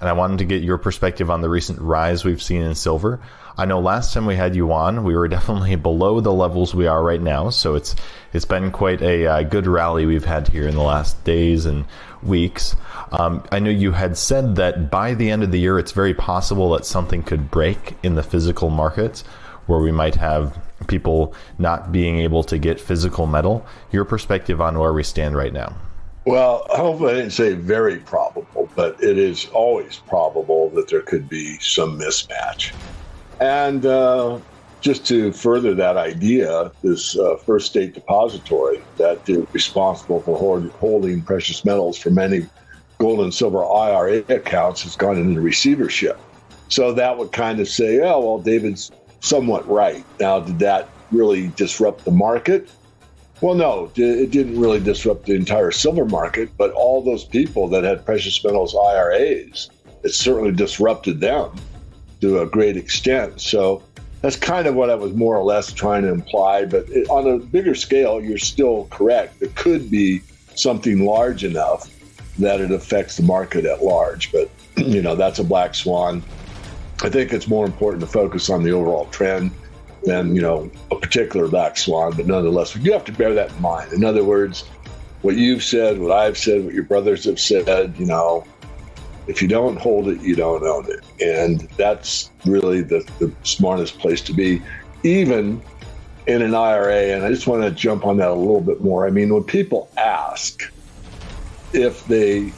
and I wanted to get your perspective on the recent rise we've seen in silver. I know last time we had you on, we were definitely below the levels we are right now, so it's it's been quite a uh, good rally we've had here in the last days and weeks. Um, I know you had said that by the end of the year, it's very possible that something could break in the physical markets, where we might have people not being able to get physical metal. Your perspective on where we stand right now? Well, I hope I didn't say very probable, but it is always probable that there could be some mismatch. And uh, just to further that idea, this uh, first state depository that is responsible for hold, holding precious metals for many gold and silver IRA accounts has gone into receivership. So that would kind of say, oh, well, David's somewhat right. Now, did that really disrupt the market? Well, no, it didn't really disrupt the entire silver market, but all those people that had precious metals IRAs, it certainly disrupted them to a great extent. So that's kind of what I was more or less trying to imply. But it, on a bigger scale, you're still correct. It could be something large enough that it affects the market at large. But, you know, that's a black swan. I think it's more important to focus on the overall trend than, you know, a particular black swan. But nonetheless, you have to bear that in mind. In other words, what you've said, what I've said, what your brothers have said, you know, if you don't hold it, you don't own it. And that's really the, the smartest place to be, even in an IRA. And I just want to jump on that a little bit more. I mean, when people ask if they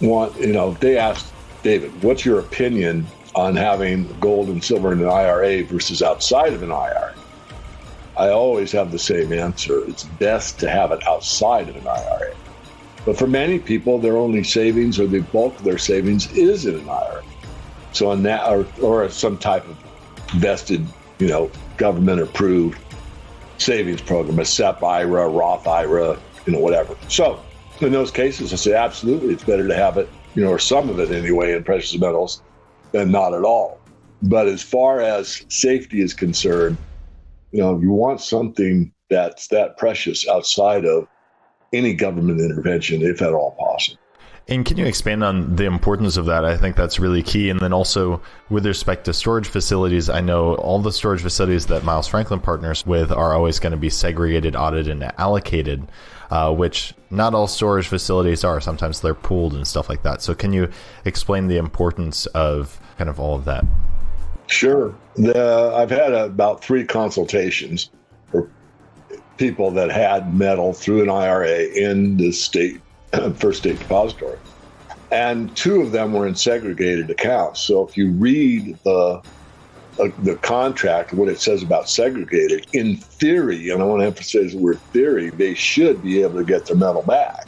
want, you know, they ask David, what's your opinion on having gold and silver in an IRA versus outside of an IRA? I always have the same answer. It's best to have it outside of an IRA. But for many people, their only savings or the bulk of their savings is in an IRA. So on that, or, or some type of vested, you know, government approved savings program, a SEP IRA, Roth IRA, you know, whatever. So in those cases, I say absolutely, it's better to have it, you know, or some of it anyway, in precious metals than not at all. But as far as safety is concerned, you know, you want something that's that precious outside of any government intervention, if at all possible. And can you expand on the importance of that? I think that's really key. And then also with respect to storage facilities, I know all the storage facilities that Miles Franklin partners with are always going to be segregated, audited, and allocated, uh, which not all storage facilities are. Sometimes they're pooled and stuff like that. So can you explain the importance of kind of all of that? Sure. The, I've had about three consultations for people that had metal through an IRA in the state first state depository. And two of them were in segregated accounts. So if you read the uh, the contract, what it says about segregated, in theory, and I want to emphasize the word theory, they should be able to get their metal back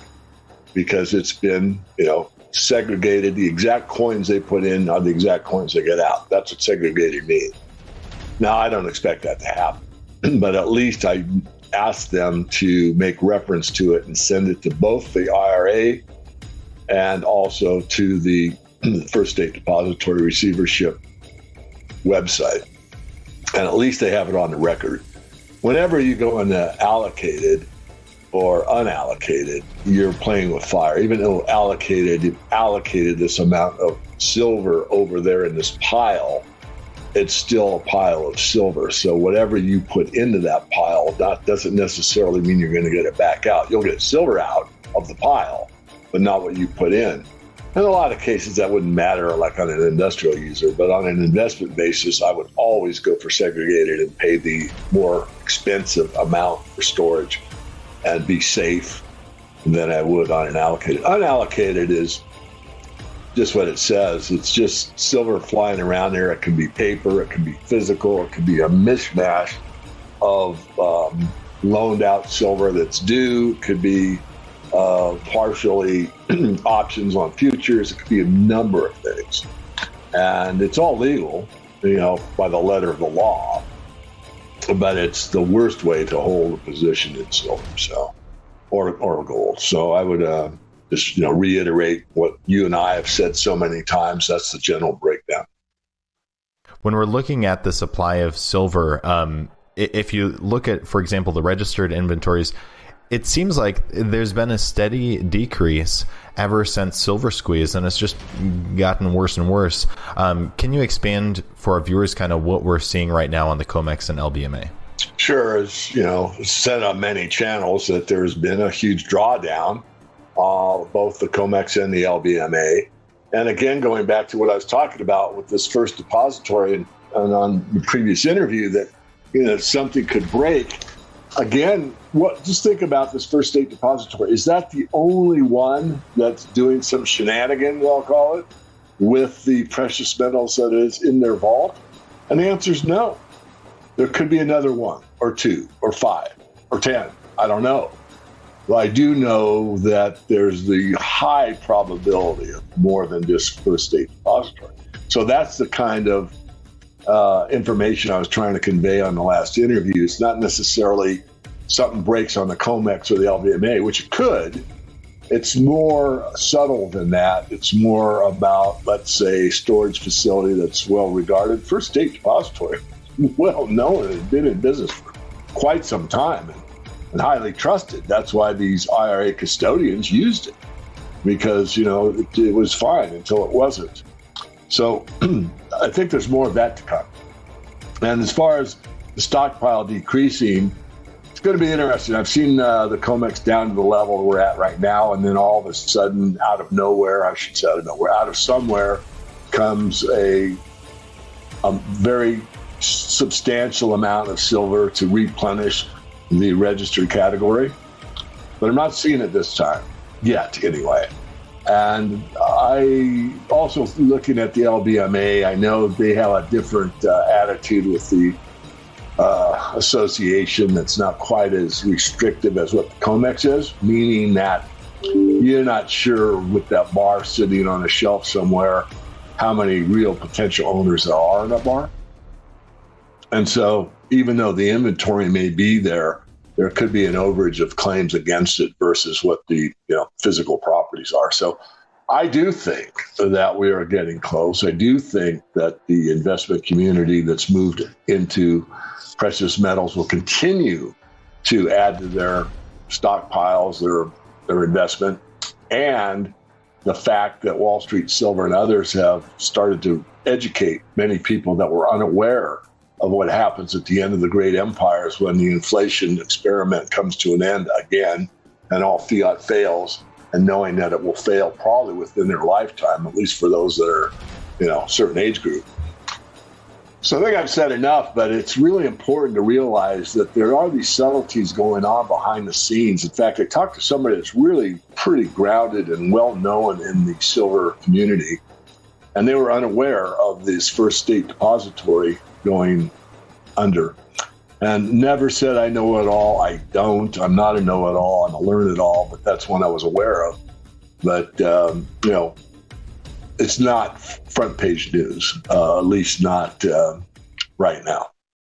because it's been, you know, segregated. The exact coins they put in are the exact coins they get out. That's what segregated means. Now, I don't expect that to happen, but at least I asked them to make reference to it and send it to both the IRA and also to the First State Depository Receivership website. And at least they have it on the record. Whenever you go into allocated or unallocated, you're playing with fire. Even though allocated, you've allocated this amount of silver over there in this pile it's still a pile of silver. So whatever you put into that pile, that doesn't necessarily mean you're going to get it back out. You'll get silver out of the pile, but not what you put in. In a lot of cases, that wouldn't matter, like on an industrial user, but on an investment basis, I would always go for segregated and pay the more expensive amount for storage and be safe than I would on an allocated. Unallocated is just what it says. It's just silver flying around there. It can be paper, it can be physical, it can be a mishmash of um, loaned out silver that's due. It could be uh, partially options on futures. It could be a number of things. And it's all legal, you know, by the letter of the law. But it's the worst way to hold a position in silver, so or or gold. So I would uh, just you know reiterate what you and I have said so many times. That's the general breakdown. When we're looking at the supply of silver, um, if you look at, for example, the registered inventories, it seems like there's been a steady decrease ever since Silver Squeeze, and it's just gotten worse and worse. Um, can you expand for our viewers kind of what we're seeing right now on the COMEX and LBMA? Sure, as you know, said on many channels that there's been a huge drawdown, uh, both the COMEX and the LBMA. And again, going back to what I was talking about with this first depository and, and on the previous interview, that you know something could break. Again, what just think about this first state depository. Is that the only one that's doing some shenanigans, I'll call it, with the precious metals that is in their vault? And the answer is no. There could be another one or two or five or ten. I don't know. But I do know that there's the high probability of more than just first state depository. So that's the kind of uh, information I was trying to convey on the last interview. It's not necessarily something breaks on the COMEX or the LBMA, which it could. It's more subtle than that. It's more about, let's say, storage facility that's well regarded. First State Depository, well known and been in business for quite some time and, and highly trusted. That's why these IRA custodians used it because, you know, it, it was fine until it wasn't. So I think there's more of that to come. And as far as the stockpile decreasing, it's going to be interesting. I've seen uh, the COMEX down to the level we're at right now, and then all of a sudden, out of nowhere, I should say out of nowhere, out of somewhere, comes a, a very substantial amount of silver to replenish the registered category. But I'm not seeing it this time yet, anyway. And I also looking at the LBMA, I know they have a different uh, attitude with the uh, association that's not quite as restrictive as what the COMEX is, meaning that you're not sure with that bar sitting on a shelf somewhere how many real potential owners there are in that bar. And so, even though the inventory may be there, there could be an overage of claims against it versus what the you know physical properties are. So I do think that we are getting close. I do think that the investment community that's moved into precious metals will continue to add to their stockpiles, their their investment, and the fact that Wall Street Silver and others have started to educate many people that were unaware of what happens at the end of the great empires when the inflation experiment comes to an end again and all fiat fails and knowing that it will fail probably within their lifetime at least for those that are you know certain age group so i think i've said enough but it's really important to realize that there are these subtleties going on behind the scenes in fact i talked to somebody that's really pretty grounded and well known in the silver community and they were unaware of this first state depository going under. And never said I know it all. I don't. I'm not a know it all. I'm a learn it all, but that's one I was aware of. But, um, you know, it's not front page news, uh, at least not uh, right now.